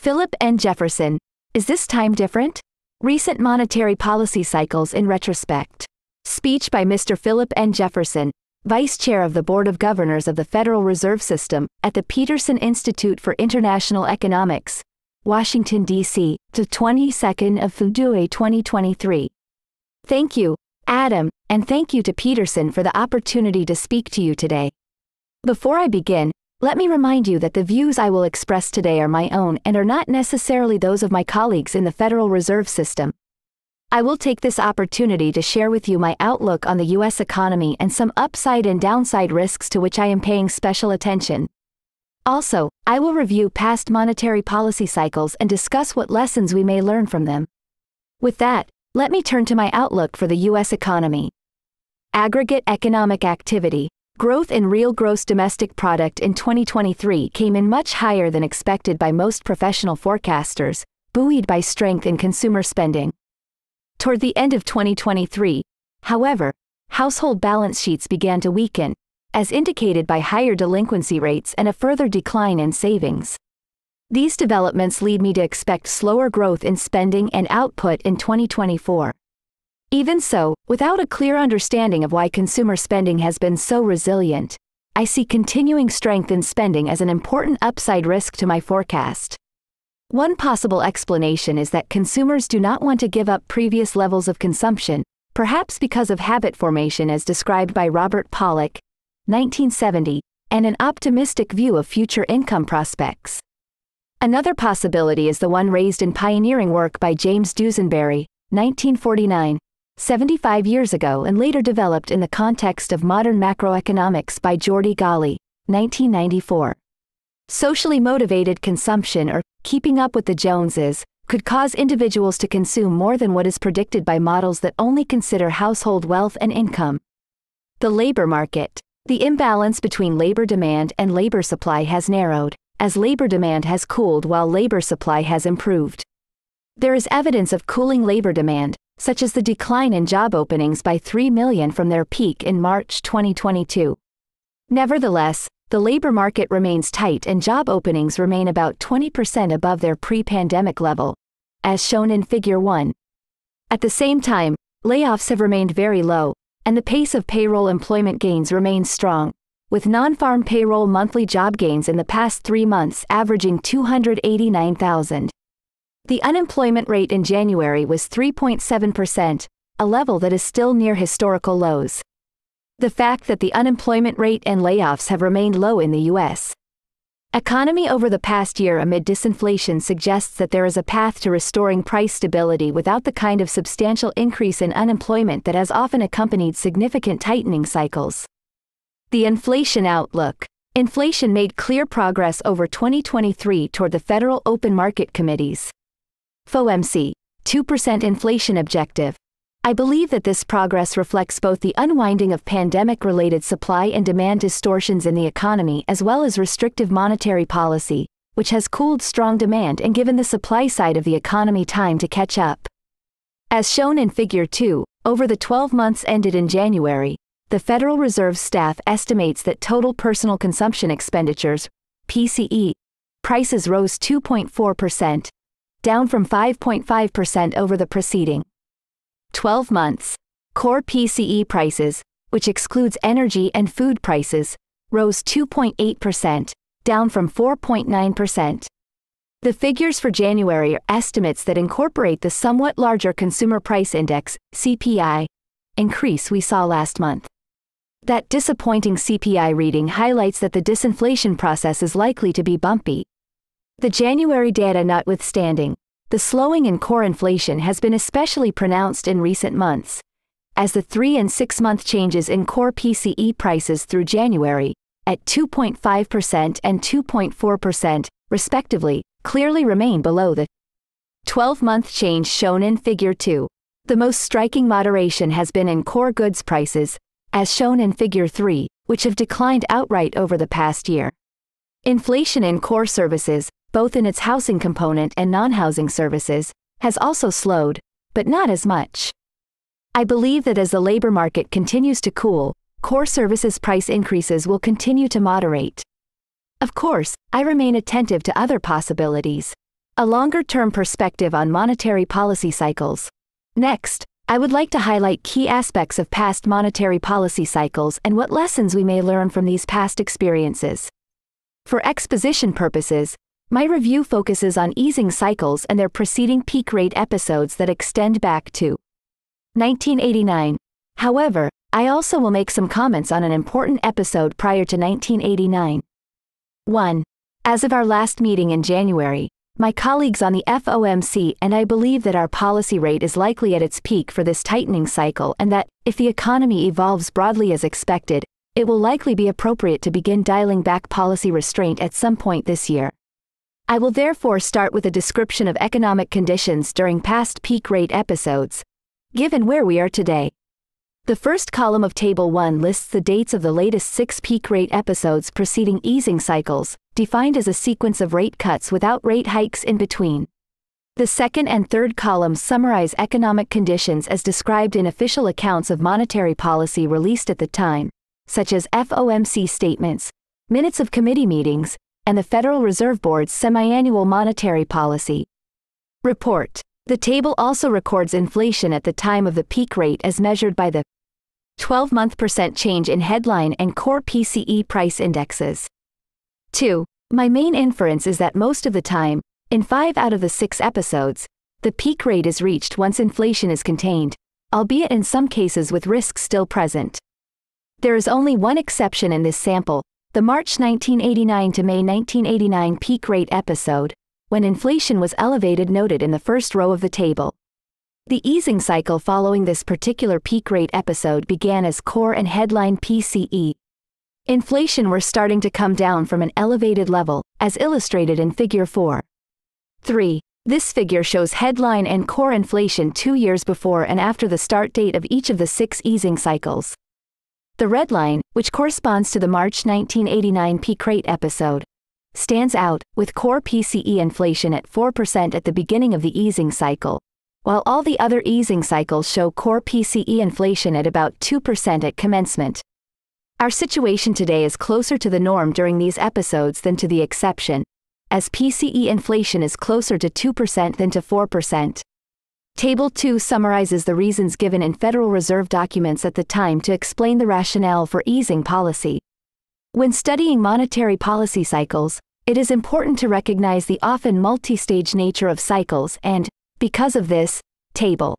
Philip N. Jefferson. Is this time different? Recent monetary policy cycles in retrospect. Speech by Mr. Philip N. Jefferson, Vice Chair of the Board of Governors of the Federal Reserve System at the Peterson Institute for International Economics, Washington, D.C., the 22nd of February 2023. Thank you, Adam, and thank you to Peterson for the opportunity to speak to you today. Before I begin, let me remind you that the views I will express today are my own and are not necessarily those of my colleagues in the Federal Reserve System. I will take this opportunity to share with you my outlook on the U.S. economy and some upside and downside risks to which I am paying special attention. Also, I will review past monetary policy cycles and discuss what lessons we may learn from them. With that, let me turn to my outlook for the U.S. economy. Aggregate economic activity, Growth in real gross domestic product in 2023 came in much higher than expected by most professional forecasters, buoyed by strength in consumer spending. Toward the end of 2023, however, household balance sheets began to weaken, as indicated by higher delinquency rates and a further decline in savings. These developments lead me to expect slower growth in spending and output in 2024. Even so, without a clear understanding of why consumer spending has been so resilient, I see continuing strength in spending as an important upside risk to my forecast. One possible explanation is that consumers do not want to give up previous levels of consumption, perhaps because of habit formation as described by Robert Pollak, 1970, and an optimistic view of future income prospects. Another possibility is the one raised in pioneering work by James Duesenberry, 1949, 75 years ago and later developed in the context of modern macroeconomics by Jordi Galí, 1994. Socially motivated consumption or keeping up with the Joneses could cause individuals to consume more than what is predicted by models that only consider household wealth and income. The labor market. The imbalance between labor demand and labor supply has narrowed, as labor demand has cooled while labor supply has improved. There is evidence of cooling labor demand, such as the decline in job openings by 3 million from their peak in March 2022. Nevertheless, the labor market remains tight and job openings remain about 20% above their pre-pandemic level, as shown in Figure 1. At the same time, layoffs have remained very low, and the pace of payroll employment gains remains strong, with non-farm payroll monthly job gains in the past three months averaging 289,000. The unemployment rate in January was 3.7%, a level that is still near historical lows. The fact that the unemployment rate and layoffs have remained low in the U.S. economy over the past year amid disinflation suggests that there is a path to restoring price stability without the kind of substantial increase in unemployment that has often accompanied significant tightening cycles. The inflation outlook. Inflation made clear progress over 2023 toward the Federal Open Market Committee's FOMC, 2% inflation objective. I believe that this progress reflects both the unwinding of pandemic related supply and demand distortions in the economy as well as restrictive monetary policy, which has cooled strong demand and given the supply side of the economy time to catch up. As shown in Figure 2, over the 12 months ended in January, the Federal Reserve staff estimates that total personal consumption expenditures, PCE, prices rose 2.4%, down from 5.5% over the preceding 12 months. Core PCE prices, which excludes energy and food prices, rose 2.8%, down from 4.9%. The figures for January are estimates that incorporate the somewhat larger Consumer Price Index, CPI, increase we saw last month. That disappointing CPI reading highlights that the disinflation process is likely to be bumpy, the January data notwithstanding, the slowing in core inflation has been especially pronounced in recent months, as the three and six month changes in core PCE prices through January, at 2.5% and 2.4%, respectively, clearly remain below the 12 month change shown in Figure 2. The most striking moderation has been in core goods prices, as shown in Figure 3, which have declined outright over the past year. Inflation in core services, both in its housing component and non-housing services, has also slowed, but not as much. I believe that as the labor market continues to cool, core services price increases will continue to moderate. Of course, I remain attentive to other possibilities. a longer term perspective on monetary policy cycles. Next, I would like to highlight key aspects of past monetary policy cycles and what lessons we may learn from these past experiences. For exposition purposes, my review focuses on easing cycles and their preceding peak rate episodes that extend back to 1989. However, I also will make some comments on an important episode prior to 1989. 1. As of our last meeting in January, my colleagues on the FOMC and I believe that our policy rate is likely at its peak for this tightening cycle and that, if the economy evolves broadly as expected, it will likely be appropriate to begin dialing back policy restraint at some point this year. I will therefore start with a description of economic conditions during past peak rate episodes, given where we are today. The first column of Table 1 lists the dates of the latest six peak rate episodes preceding easing cycles, defined as a sequence of rate cuts without rate hikes in between. The second and third columns summarize economic conditions as described in official accounts of monetary policy released at the time, such as FOMC statements, minutes of committee meetings, and the Federal Reserve Board's semiannual monetary policy report. The table also records inflation at the time of the peak rate as measured by the 12 month percent change in headline and core PCE price indexes. 2. My main inference is that most of the time, in five out of the six episodes, the peak rate is reached once inflation is contained, albeit in some cases with risks still present. There is only one exception in this sample, the March 1989 to May 1989 peak rate episode, when inflation was elevated noted in the first row of the table. The easing cycle following this particular peak rate episode began as core and headline PCE, Inflation were starting to come down from an elevated level, as illustrated in Figure 4. 3. This figure shows headline and core inflation two years before and after the start date of each of the six easing cycles. The red line, which corresponds to the March 1989 peak rate episode, stands out, with core PCE inflation at 4% at the beginning of the easing cycle, while all the other easing cycles show core PCE inflation at about 2% at commencement. Our situation today is closer to the norm during these episodes than to the exception, as PCE inflation is closer to 2% than to 4%. Table 2 summarizes the reasons given in Federal Reserve documents at the time to explain the rationale for easing policy. When studying monetary policy cycles, it is important to recognize the often multi-stage nature of cycles and, because of this, Table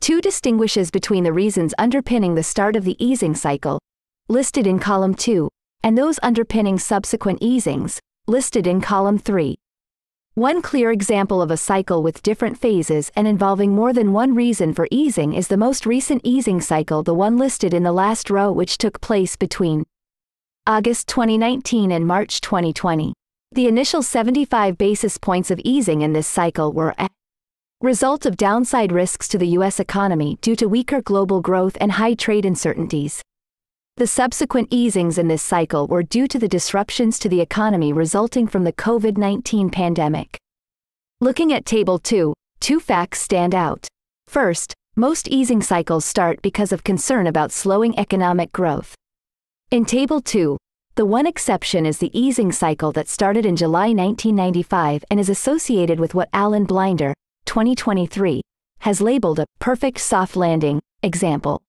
2 distinguishes between the reasons underpinning the start of the easing cycle, listed in column 2, and those underpinning subsequent easings, listed in column 3. One clear example of a cycle with different phases and involving more than one reason for easing is the most recent easing cycle, the one listed in the last row, which took place between August 2019 and March 2020. The initial 75 basis points of easing in this cycle were a result of downside risks to the U.S. economy due to weaker global growth and high trade uncertainties. The subsequent easings in this cycle were due to the disruptions to the economy resulting from the COVID 19 pandemic. Looking at Table 2, two facts stand out. First, most easing cycles start because of concern about slowing economic growth. In Table 2, the one exception is the easing cycle that started in July 1995 and is associated with what Alan Blinder, 2023, has labeled a perfect soft landing example.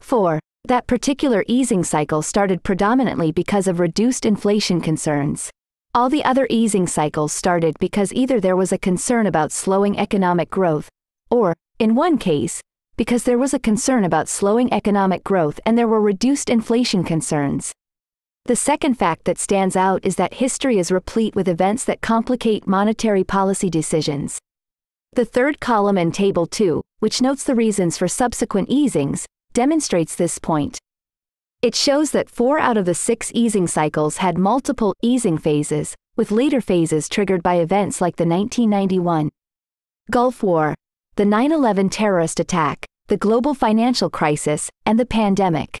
4. That particular easing cycle started predominantly because of reduced inflation concerns. All the other easing cycles started because either there was a concern about slowing economic growth, or, in one case, because there was a concern about slowing economic growth and there were reduced inflation concerns. The second fact that stands out is that history is replete with events that complicate monetary policy decisions. The third column in Table 2, which notes the reasons for subsequent easings, demonstrates this point. It shows that four out of the six easing cycles had multiple easing phases, with later phases triggered by events like the 1991 Gulf War, the 9 11 terrorist attack, the global financial crisis, and the pandemic.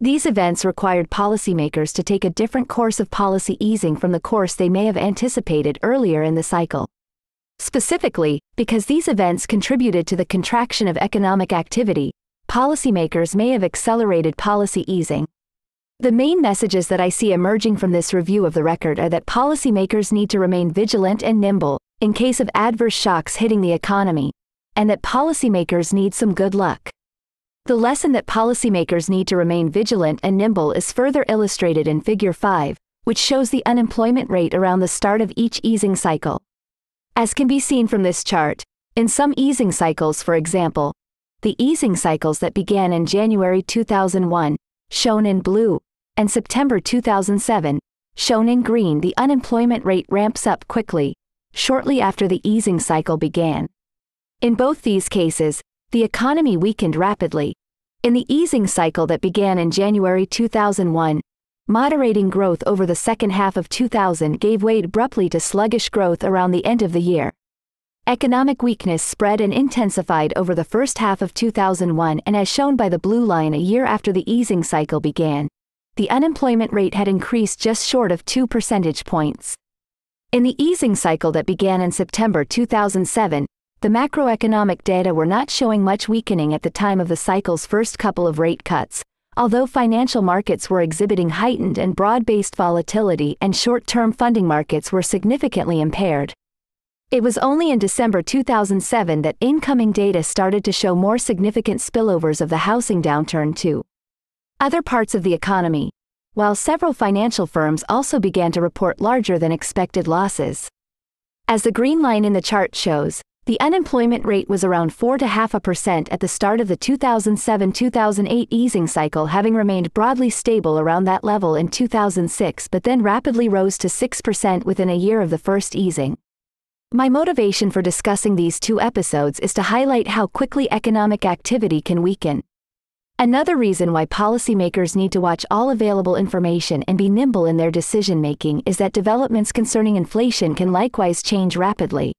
These events required policymakers to take a different course of policy easing from the course they may have anticipated earlier in the cycle. Specifically, because these events contributed to the contraction of economic activity, policymakers may have accelerated policy easing. The main messages that I see emerging from this review of the record are that policymakers need to remain vigilant and nimble, in case of adverse shocks hitting the economy, and that policymakers need some good luck. The lesson that policymakers need to remain vigilant and nimble is further illustrated in Figure 5, which shows the unemployment rate around the start of each easing cycle. As can be seen from this chart, in some easing cycles, for example, the easing cycles that began in January 2001, shown in blue, and September 2007, shown in green, the unemployment rate ramps up quickly, shortly after the easing cycle began. In both these cases, the economy weakened rapidly. In the easing cycle that began in January 2001, moderating growth over the second half of 2000 gave way abruptly to sluggish growth around the end of the year. Economic weakness spread and intensified over the first half of 2001 and as shown by the blue line a year after the easing cycle began, the unemployment rate had increased just short of 2 percentage points. In the easing cycle that began in September 2007, the macroeconomic data were not showing much weakening at the time of the cycle's first couple of rate cuts, although financial markets were exhibiting heightened and broad-based volatility and short-term funding markets were significantly impaired. It was only in December 2007 that incoming data started to show more significant spillovers of the housing downturn to other parts of the economy, while several financial firms also began to report larger than expected losses. As the green line in the chart shows, the unemployment rate was around 4.5% at the start of the 2007-2008 easing cycle having remained broadly stable around that level in 2006 but then rapidly rose to 6% within a year of the first easing. My motivation for discussing these two episodes is to highlight how quickly economic activity can weaken. Another reason why policymakers need to watch all available information and be nimble in their decision making is that developments concerning inflation can likewise change rapidly.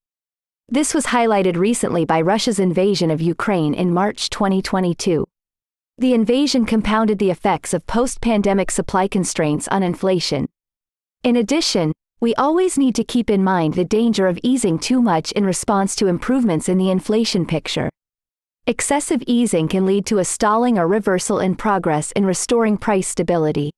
This was highlighted recently by Russia's invasion of Ukraine in March 2022. The invasion compounded the effects of post pandemic supply constraints on inflation. In addition, we always need to keep in mind the danger of easing too much in response to improvements in the inflation picture. Excessive easing can lead to a stalling or reversal in progress in restoring price stability.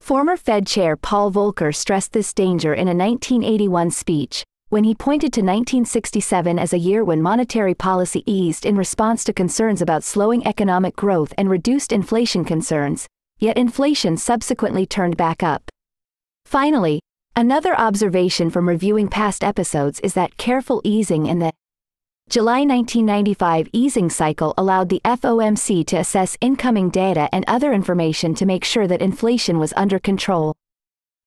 Former Fed Chair Paul Volcker stressed this danger in a 1981 speech, when he pointed to 1967 as a year when monetary policy eased in response to concerns about slowing economic growth and reduced inflation concerns, yet inflation subsequently turned back up. Finally, Another observation from reviewing past episodes is that careful easing in the July 1995 easing cycle allowed the FOMC to assess incoming data and other information to make sure that inflation was under control.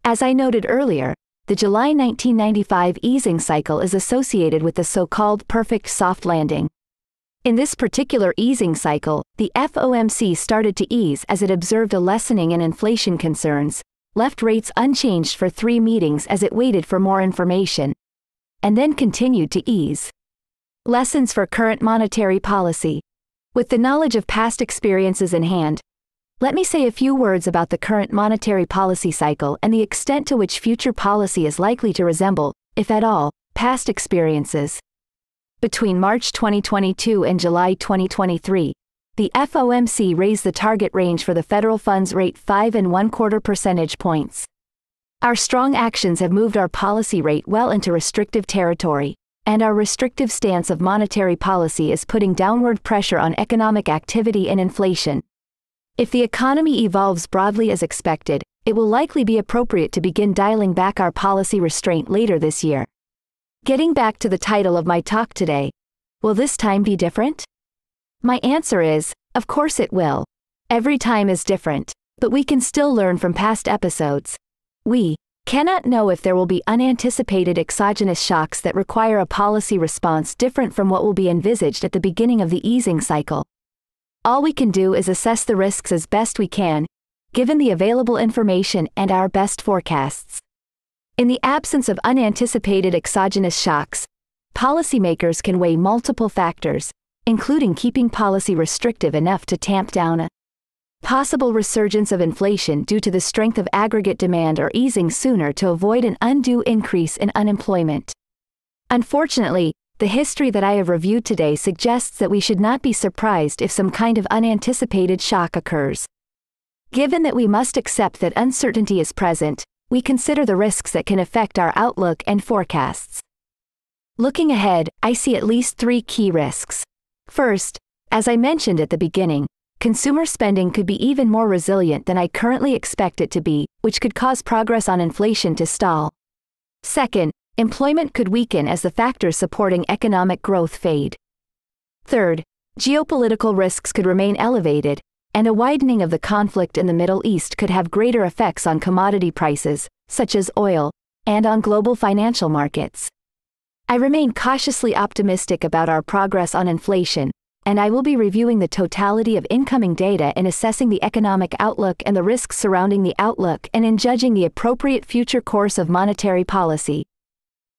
As I noted earlier, the July 1995 easing cycle is associated with the so-called perfect soft landing. In this particular easing cycle, the FOMC started to ease as it observed a lessening in inflation concerns, left rates unchanged for three meetings as it waited for more information, and then continued to ease. Lessons for current monetary policy. With the knowledge of past experiences in hand, let me say a few words about the current monetary policy cycle and the extent to which future policy is likely to resemble, if at all, past experiences. Between March 2022 and July 2023, the FOMC raised the target range for the federal funds rate 5 and 1 quarter percentage points. Our strong actions have moved our policy rate well into restrictive territory, and our restrictive stance of monetary policy is putting downward pressure on economic activity and inflation. If the economy evolves broadly as expected, it will likely be appropriate to begin dialing back our policy restraint later this year. Getting back to the title of my talk today, will this time be different? My answer is, of course it will. Every time is different, but we can still learn from past episodes. We cannot know if there will be unanticipated exogenous shocks that require a policy response different from what will be envisaged at the beginning of the easing cycle. All we can do is assess the risks as best we can, given the available information and our best forecasts. In the absence of unanticipated exogenous shocks, policymakers can weigh multiple factors, including keeping policy restrictive enough to tamp down a possible resurgence of inflation due to the strength of aggregate demand or easing sooner to avoid an undue increase in unemployment. Unfortunately, the history that I have reviewed today suggests that we should not be surprised if some kind of unanticipated shock occurs. Given that we must accept that uncertainty is present, we consider the risks that can affect our outlook and forecasts. Looking ahead, I see at least three key risks. First, as I mentioned at the beginning, consumer spending could be even more resilient than I currently expect it to be, which could cause progress on inflation to stall. Second, employment could weaken as the factors supporting economic growth fade. Third, geopolitical risks could remain elevated, and a widening of the conflict in the Middle East could have greater effects on commodity prices, such as oil, and on global financial markets. I remain cautiously optimistic about our progress on inflation, and I will be reviewing the totality of incoming data in assessing the economic outlook and the risks surrounding the outlook and in judging the appropriate future course of monetary policy.